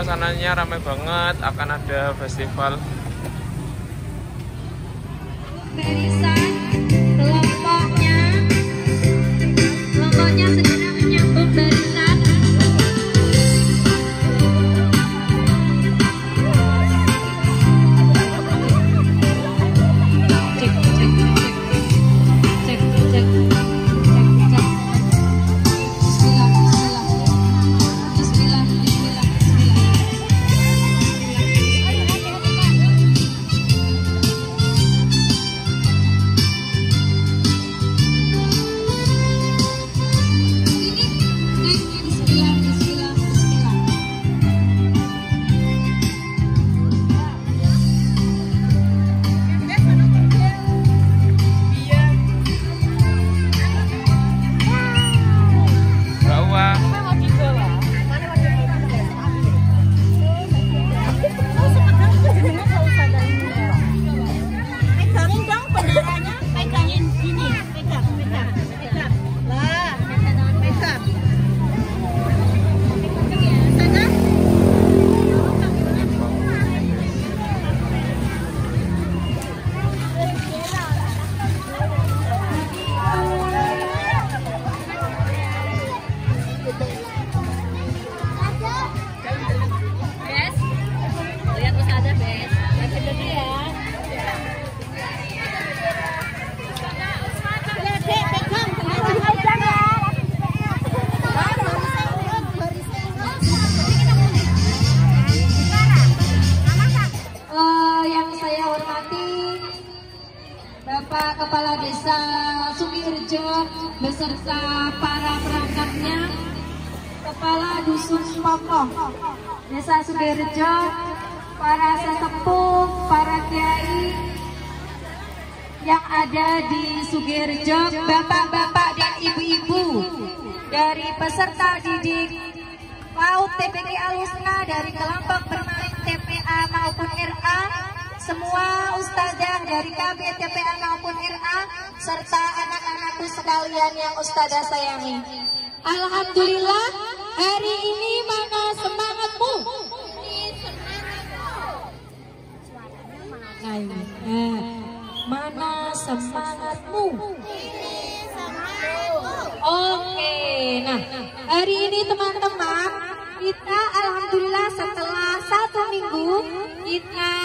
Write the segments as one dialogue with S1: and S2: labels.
S1: suasananya ramai banget akan ada festival.
S2: Barisan Beserta para perangkatnya, Kepala Dusun Popoh Desa Sumirjo, para sesepuh, para kiai yang ada di Sugerjo, bapak-bapak dan ibu-ibu dari peserta didik PAUD TPK Alusna dari kelompok bermain TPA maupun RA, semua ustazah dari KB TPA maupun RA, serta anak-anakku sekalian yang ustazah sayangi. Alhamdulillah, hari ini mana semangatmu? Mana semangatmu? Oke, nah hari ini teman-teman kita alhamdulillah setelah satu minggu kita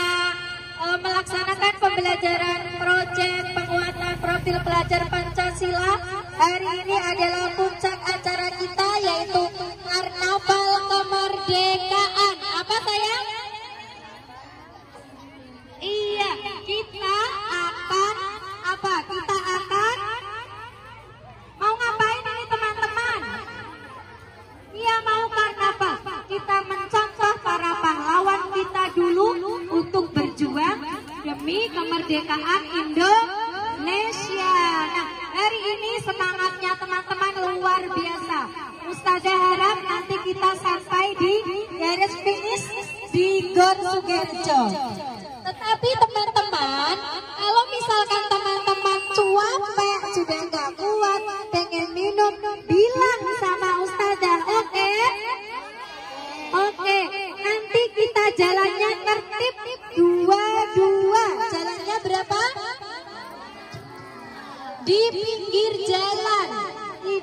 S2: melaksanakan pembelajaran proyek penguatan profil pelajar Pancasila. Hari ini adalah puncak acara kita yaitu Karnaval Kemerdekaan. Apa sayang? Iya, kita akan apa? Kita akan Mau ngapain ini teman-teman? Iya mau karnaval. Kita mencontoh para pahlawan kita dulu untuk berjuang demi kemerdekaan Indonesia. Nah, hari ini semangatnya teman-teman luar biasa. Ustazah harap nanti kita sampai di garis finish di Gor Sugerjo. Tetapi teman-teman, kalau misalkan teman-teman cuapek sudah nggak kuat, pengen minum, bilang sama ustazah, oke? Oke, nanti kita jalannya tertib dua-dua. Jalannya berapa? Di pinggir jalan,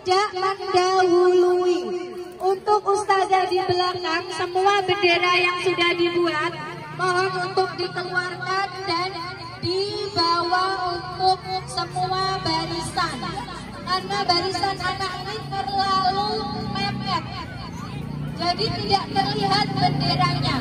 S2: tidak mendahului. Untuk ustazah di belakang, semua bendera yang sudah dibuat, mohon untuk dikeluarkan dan dibawa untuk semua barisan. Karena barisan anak ini terlalu mepet. Jadi tidak terlihat benderanya.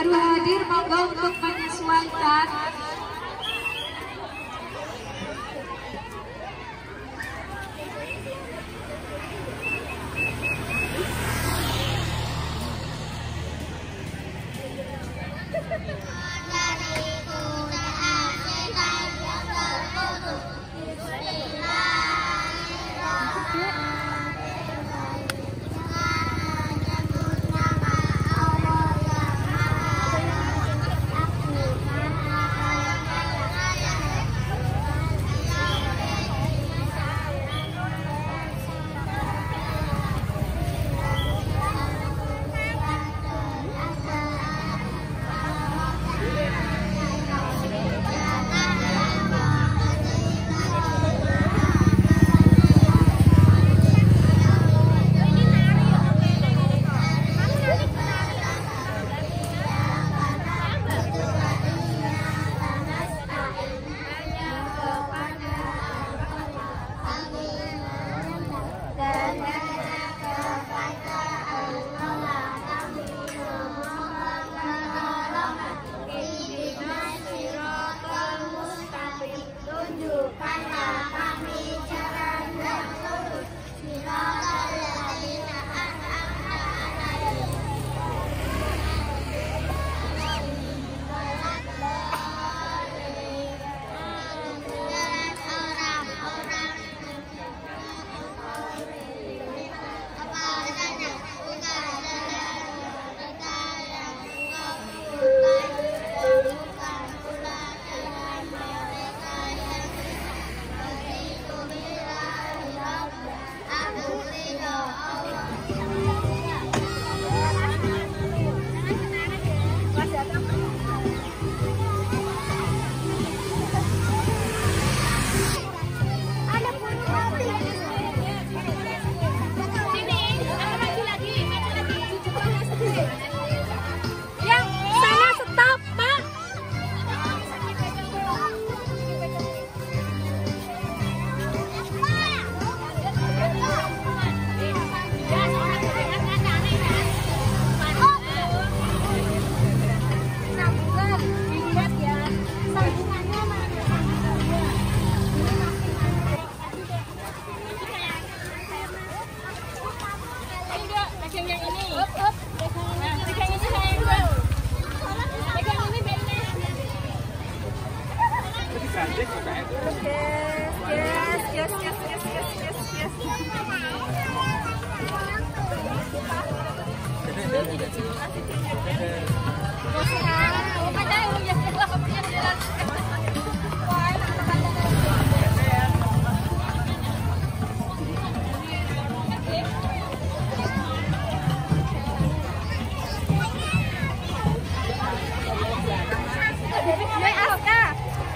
S2: Baru hadir monggo untuk menyesuaikan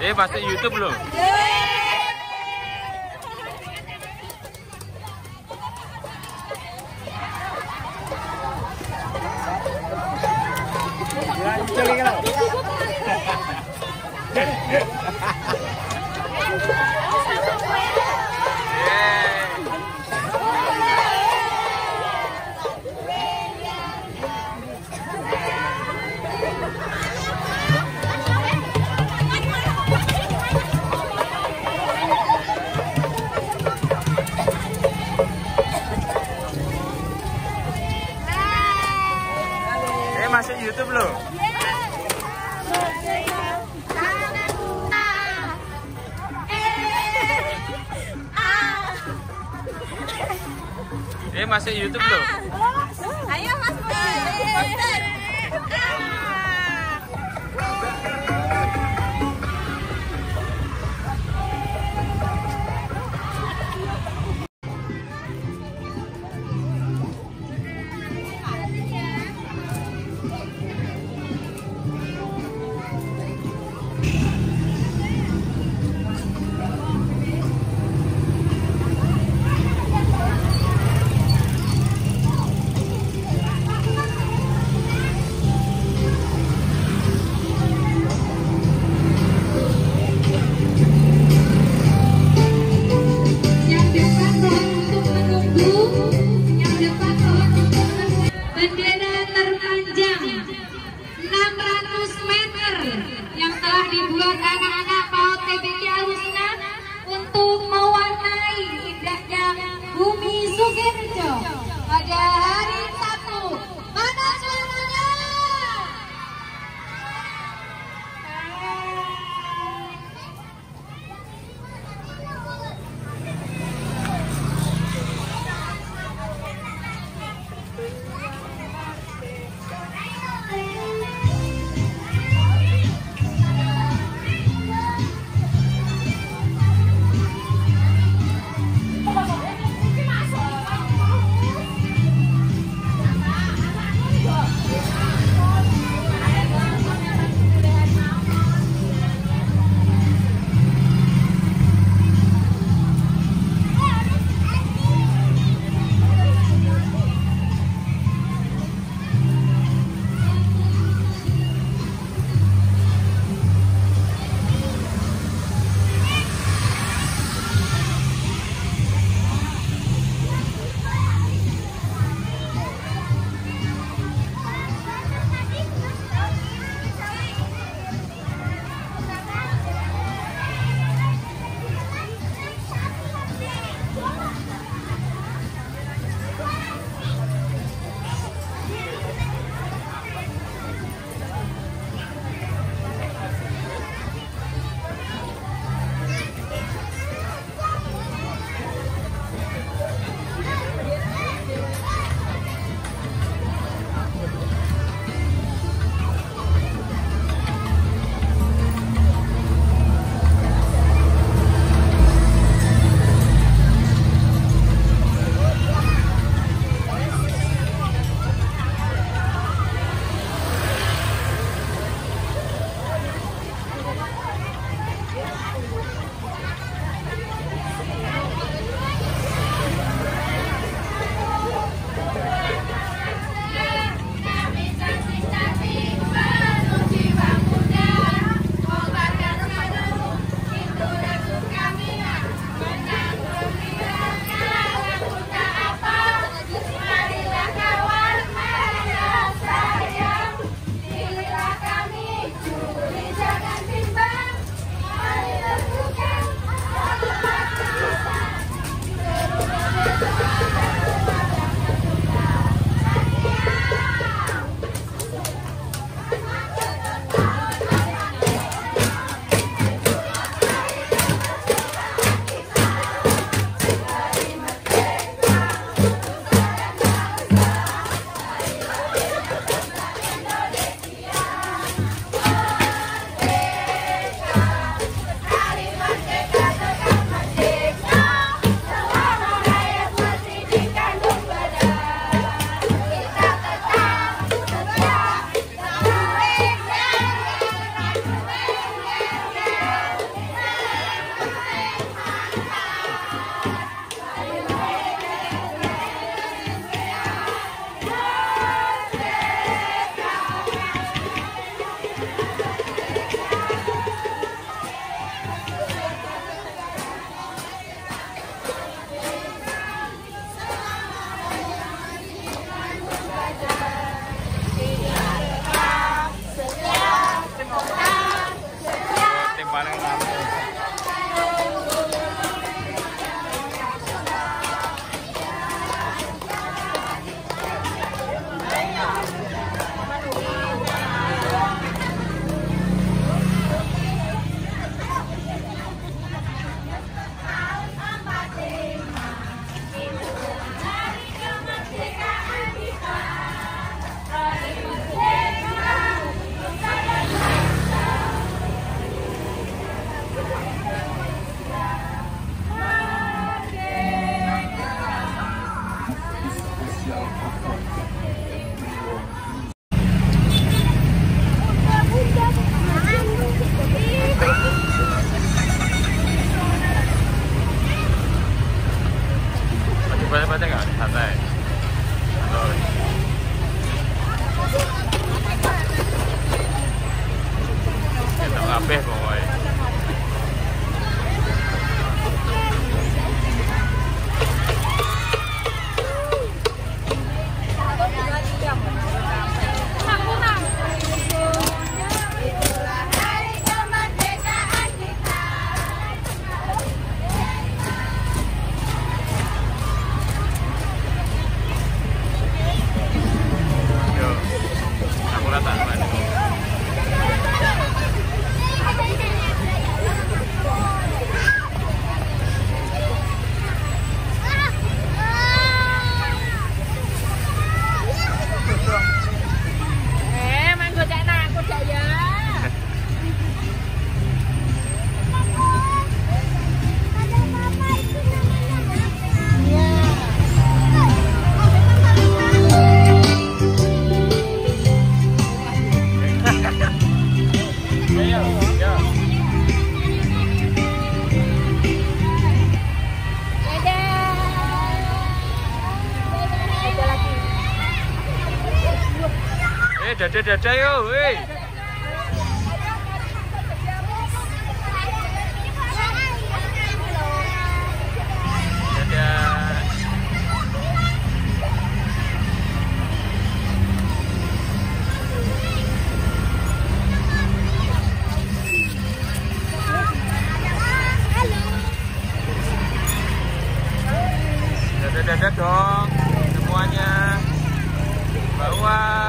S1: Eh, pasti YouTube loh. Dada yo, weh. Dadah. Dong semuanya. Bawah.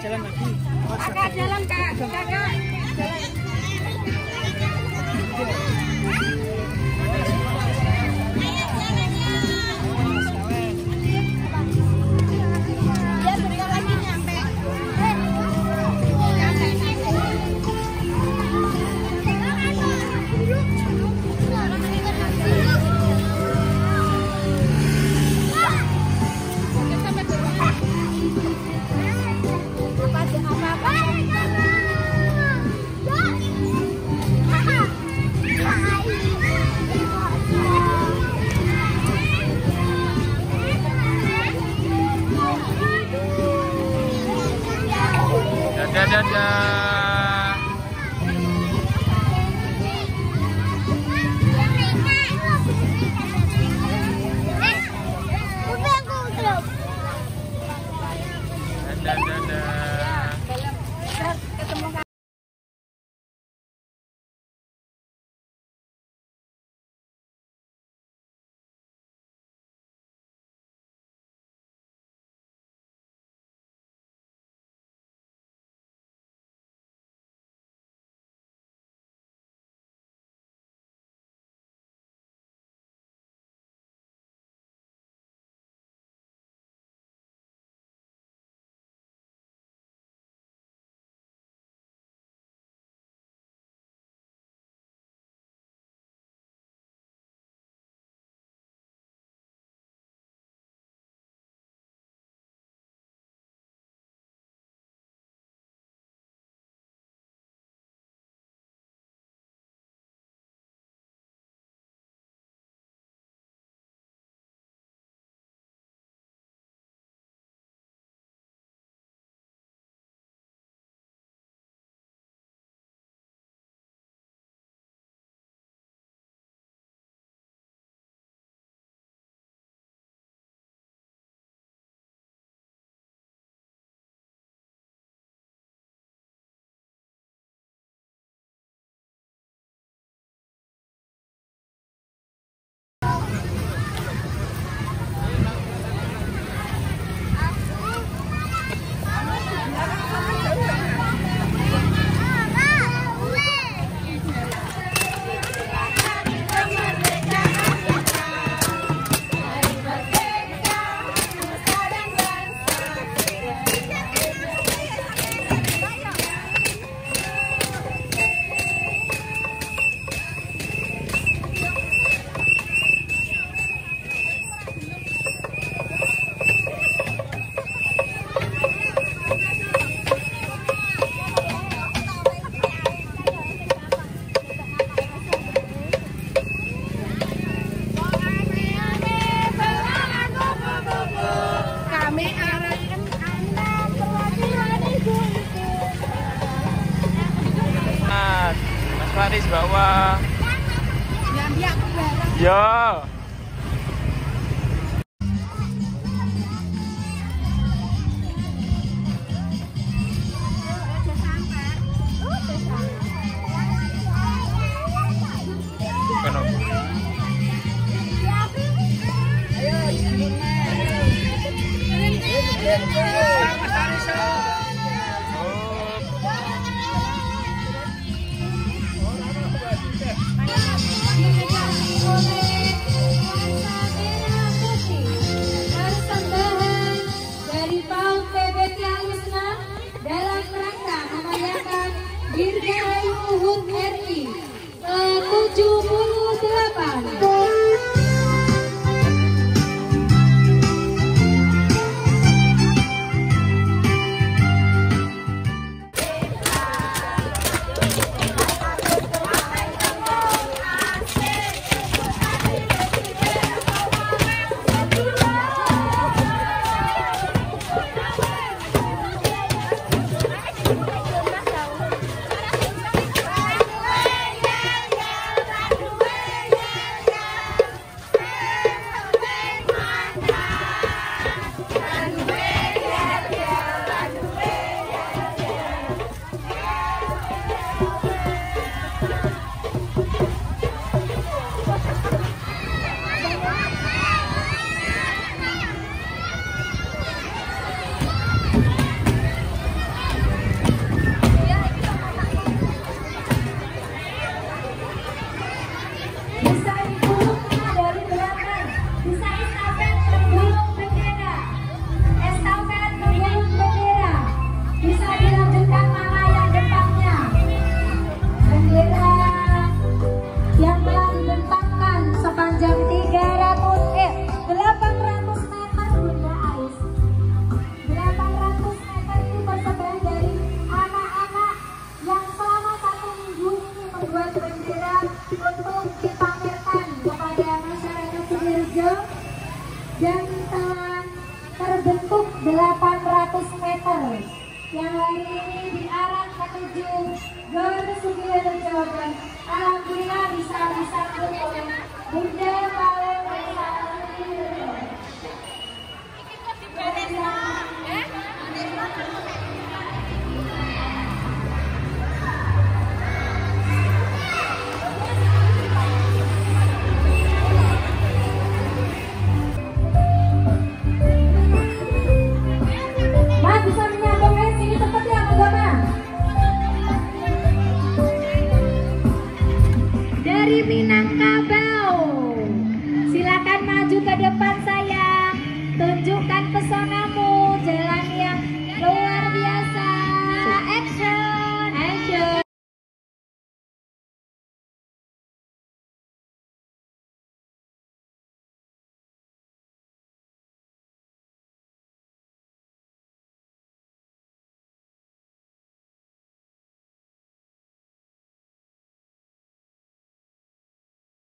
S3: Kakak jalan kak, kakak.
S1: Dadah dadah.